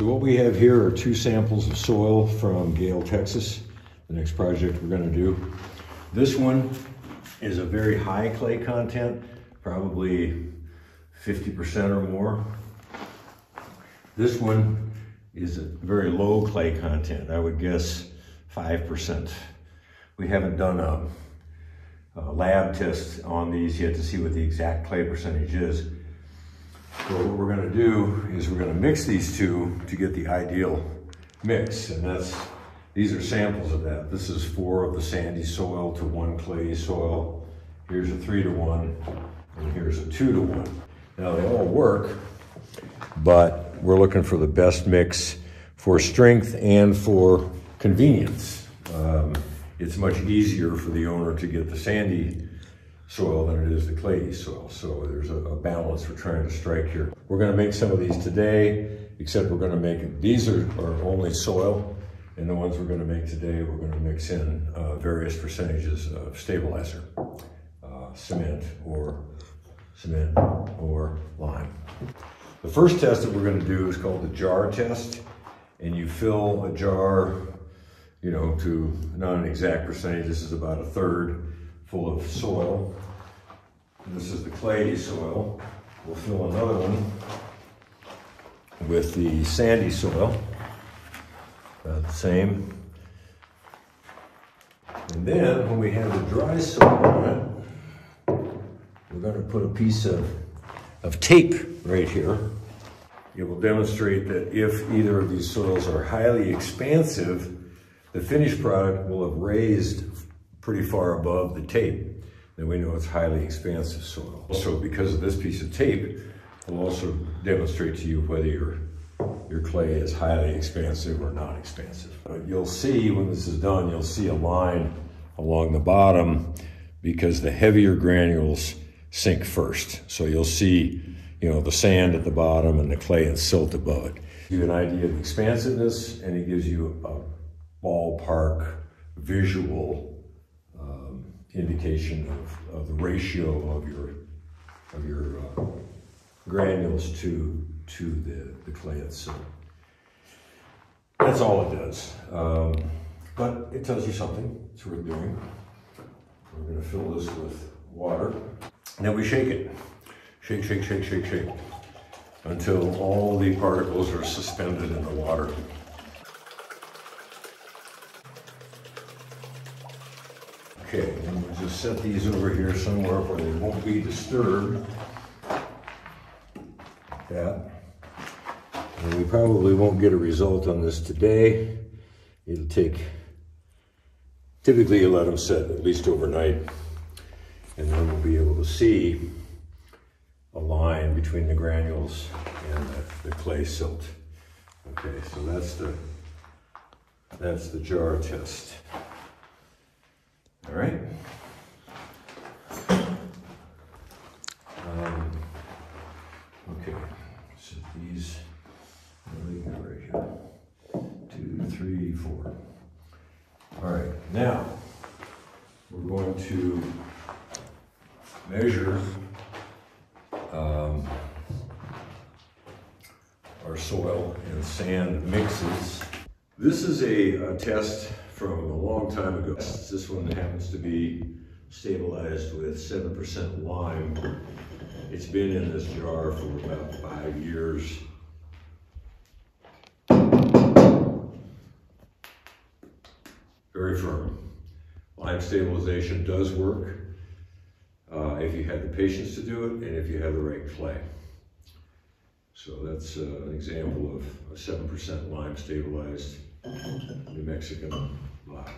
So what we have here are two samples of soil from Gale, Texas, the next project we're gonna do. This one is a very high clay content, probably 50% or more. This one is a very low clay content, I would guess 5%. We haven't done a, a lab test on these yet to see what the exact clay percentage is. So what we're gonna do is we're gonna mix these two to get the ideal mix. And that's, these are samples of that. This is four of the sandy soil to one clay soil. Here's a three to one, and here's a two to one. Now they all work, but we're looking for the best mix for strength and for convenience. Um, it's much easier for the owner to get the sandy soil than it is the clayey soil. So there's a, a, balance we're trying to strike here. We're gonna make some of these today, except we're gonna make, these are, are only soil, and the ones we're gonna make today, we're gonna mix in uh, various percentages of stabilizer, uh, cement or cement or lime. The first test that we're gonna do is called the jar test, and you fill a jar, you know, to not an exact percentage, this is about a third, full of soil. And this is the clay soil. We'll fill another one with the sandy soil. About the same. And then when we have the dry soil on it, we're going to put a piece of, of tape right here. It will demonstrate that if either of these soils are highly expansive, the finished product will have raised pretty far above the tape, then we know it's highly expansive soil. Also, because of this piece of tape, will also demonstrate to you whether your, your clay is highly expansive or non-expansive. Uh, you'll see when this is done, you'll see a line along the bottom because the heavier granules sink first. So you'll see, you know, the sand at the bottom and the clay and silt above it. Give you an idea of expansiveness and it gives you a ballpark visual indication of, of the ratio of your of your uh, granules to to the, the clay itself. That's all it does. Um, but it tells you something. It's worth doing. We're going to fill this with water. And then we shake it. Shake, shake, shake, shake, shake. Until all the particles are suspended in the water. Okay, and we'll just set these over here somewhere where they won't be disturbed. that. And we probably won't get a result on this today. It'll take, typically you let them set at least overnight. And then we'll be able to see a line between the granules and the, the clay silt. Okay, so that's the, that's the jar test. All right. Um, okay, so these, right here. Two, three, four. All right, now we're going to measure um, our soil and sand mixes. This is a, a test from a long time ago. This one happens to be stabilized with 7% lime. It's been in this jar for about five years. Very firm. Lime stabilization does work uh, if you have the patience to do it and if you have the right clay. So that's uh, an example of a 7% lime stabilized New Mexican block.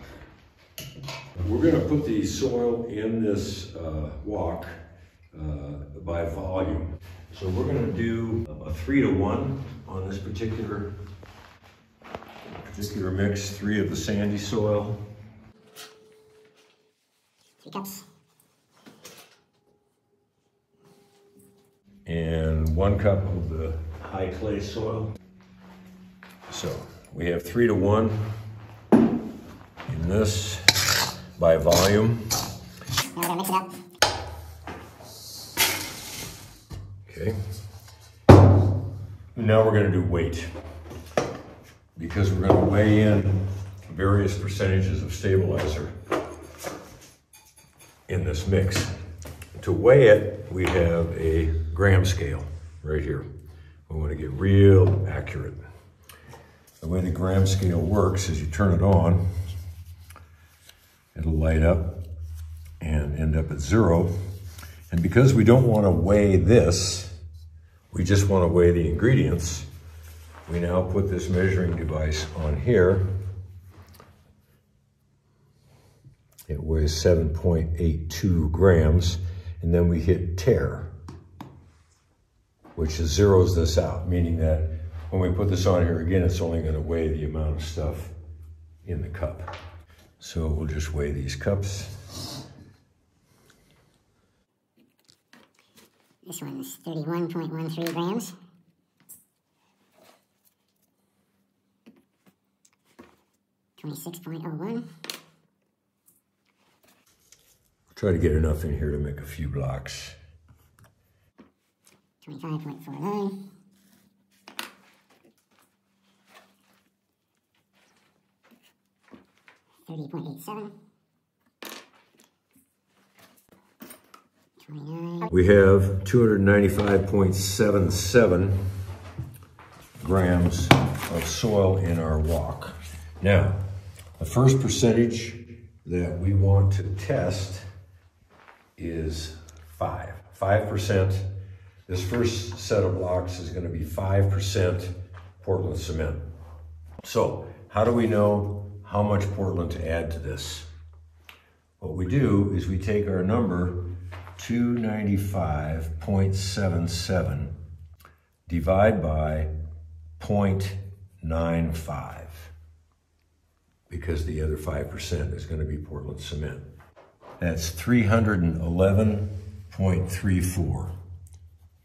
We're going to put the soil in this uh, wok uh, by volume. So we're going to do a three to one on this particular particular mix. Three of the sandy soil. Three cups. And one cup of the high clay soil. So we have three to one this by volume. Now we're gonna mix it up. Okay. Now we're gonna do weight. because we're gonna weigh in various percentages of stabilizer in this mix. To weigh it, we have a gram scale right here. We wanna get real accurate. The way the gram scale works is you turn it on, it'll light up and end up at zero. And because we don't wanna weigh this, we just wanna weigh the ingredients, we now put this measuring device on here. It weighs 7.82 grams, and then we hit tare, which zeroes this out, meaning that when we put this on here again, it's only gonna weigh the amount of stuff in the cup. So we'll just weigh these cups. This one's 31.13 grams. Twenty-six point oh one. Try to get enough in here to make a few blocks. Twenty-five point four nine. We have 295.77 grams of soil in our wok. Now, the first percentage that we want to test is five. 5%. This first set of blocks is going to be 5% Portland cement. So, how do we know how much Portland to add to this? What we do is we take our number 295.77 divide by 0.95 because the other 5% is going to be Portland cement. That's 311.34.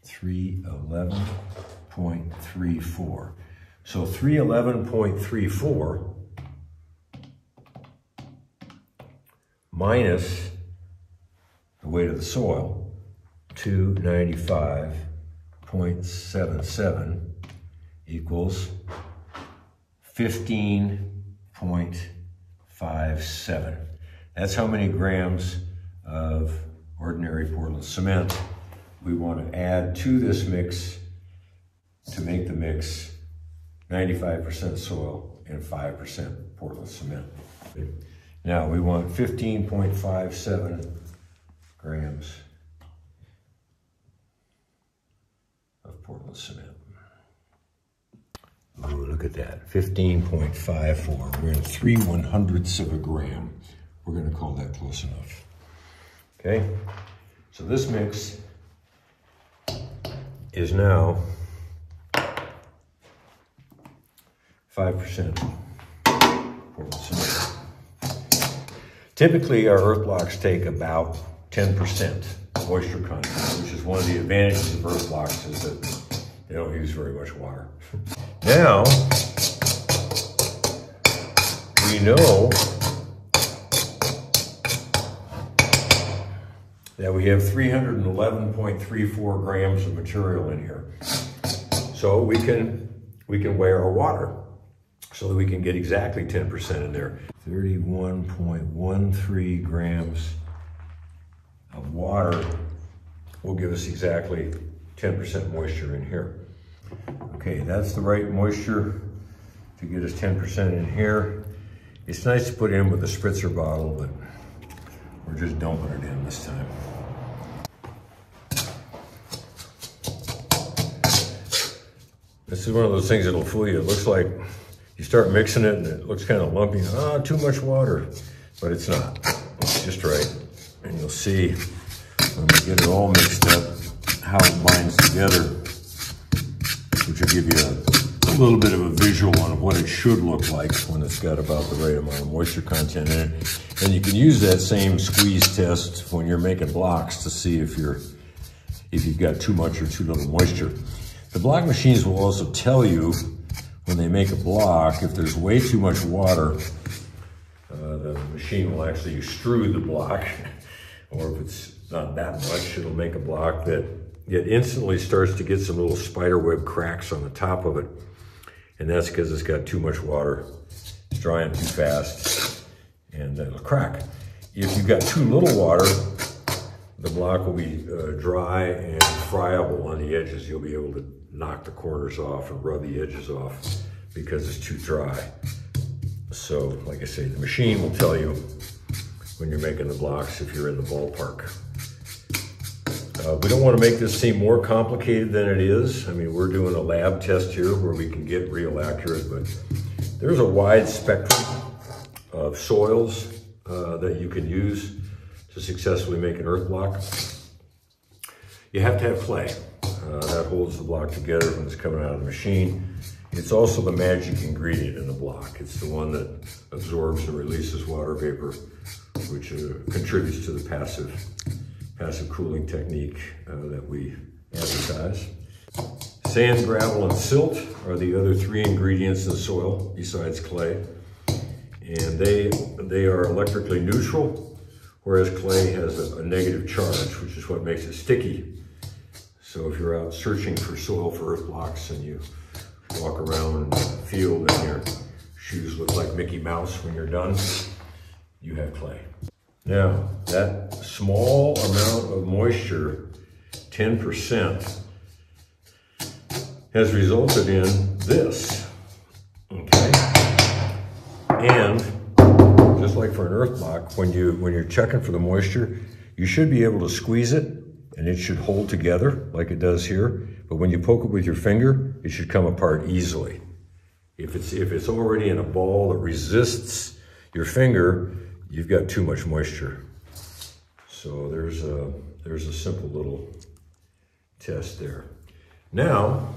311.34. So 311.34 minus the weight of the soil, 295.77 equals 15.57. That's how many grams of ordinary Portland cement we want to add to this mix to make the mix 95% soil and 5% Portland cement. Now we want 15.57 grams of Portland cement. Ooh, look at that, 15.54. We're in three one hundredths of a gram. We're gonna call that close enough. Okay, so this mix is now 5% Portland cement. Typically, our earth blocks take about 10% moisture content, which is one of the advantages of earth blocks is that they don't use very much water. now, we know that we have 311.34 grams of material in here. So we can, we can weigh our water so that we can get exactly 10% in there. 31.13 grams of water will give us exactly 10% moisture in here. Okay, that's the right moisture to get us 10% in here. It's nice to put in with a spritzer bottle, but we're just dumping it in this time. This is one of those things that'll fool you. It looks like you start mixing it and it looks kind of lumpy. Ah, too much water, but it's not. It's just right. And you'll see when we get it all mixed up, how it binds together, which will give you a, a little bit of a visual on what it should look like when it's got about the right amount of moisture content in it. And you can use that same squeeze test when you're making blocks to see if you're if you've got too much or too little moisture. The block machines will also tell you when they make a block, if there's way too much water, uh, the machine will actually extrude the block. or if it's not that much, it'll make a block that it instantly starts to get some little spider web cracks on the top of it. And that's because it's got too much water. It's drying too fast and it'll crack. If you've got too little water, the block will be uh, dry and friable on the edges. You'll be able to knock the corners off and rub the edges off because it's too dry. So, like I say, the machine will tell you when you're making the blocks if you're in the ballpark. Uh, we don't want to make this seem more complicated than it is. I mean, we're doing a lab test here where we can get real accurate, but there's a wide spectrum of soils uh, that you can use to successfully make an earth block. You have to have clay. Uh, that holds the block together when it's coming out of the machine. It's also the magic ingredient in the block. It's the one that absorbs and releases water vapor, which uh, contributes to the passive passive cooling technique uh, that we advertise. Sand, gravel, and silt are the other three ingredients in soil besides clay. And they, they are electrically neutral, whereas clay has a, a negative charge, which is what makes it sticky. So if you're out searching for soil for earth blocks and you walk around in the field and your shoes look like Mickey Mouse when you're done, you have clay. Now, that small amount of moisture, 10%, has resulted in this, okay? And like for an earth block, when, you, when you're checking for the moisture, you should be able to squeeze it and it should hold together like it does here. But when you poke it with your finger, it should come apart easily. If it's, if it's already in a ball that resists your finger, you've got too much moisture. So there's a, there's a simple little test there. Now,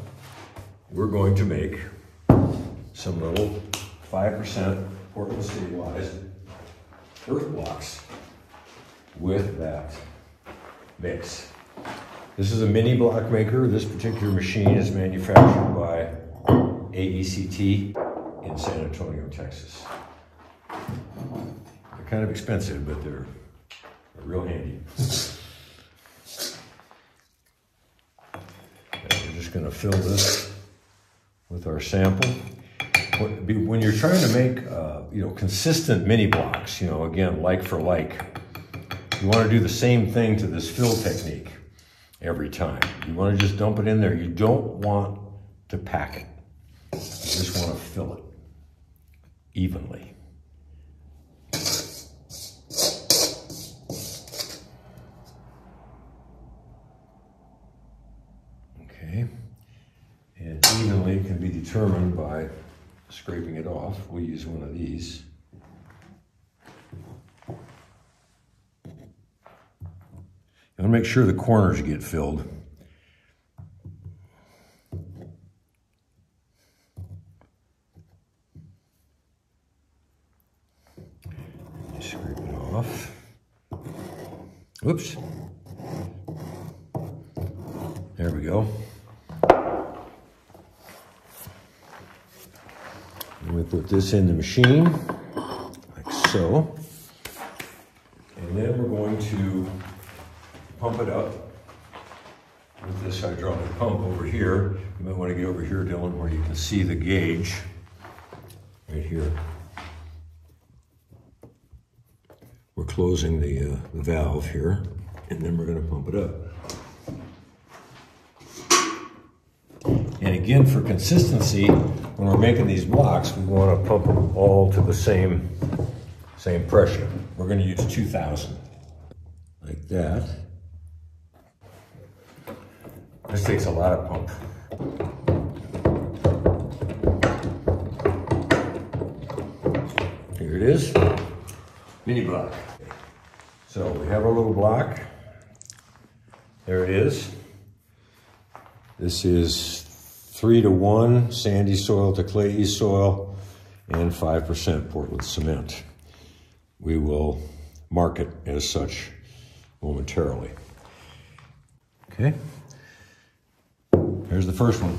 we're going to make some little 5% Portland stabilized earth blocks with that mix. This is a mini block maker. This particular machine is manufactured by AECT in San Antonio, Texas. They're kind of expensive, but they're, they're real handy. And we're just gonna fill this with our sample. When you're trying to make, uh, you know, consistent mini blocks, you know, again, like for like, you want to do the same thing to this fill technique every time. You want to just dump it in there. You don't want to pack it. You just want to fill it evenly. Okay. And evenly can be determined by scraping it off. we'll use one of these. You want to make sure the corners get filled. Scrape it off. Oops. There we go. And we put this in the machine, like so. And then we're going to pump it up with this hydraulic pump over here. You might want to get over here, Dylan, where you can see the gauge right here. We're closing the, uh, the valve here, and then we're going to pump it up. And again, for consistency, when we're making these blocks, we want to pump them all to the same, same pressure. We're going to use 2,000, like that. This takes a lot of pump. Here it is, mini block. So we have our little block. There it is. This is three to one sandy soil to clayey soil and 5% Portland cement. We will mark it as such momentarily. Okay. Here's the first one.